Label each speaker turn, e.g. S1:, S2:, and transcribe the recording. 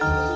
S1: you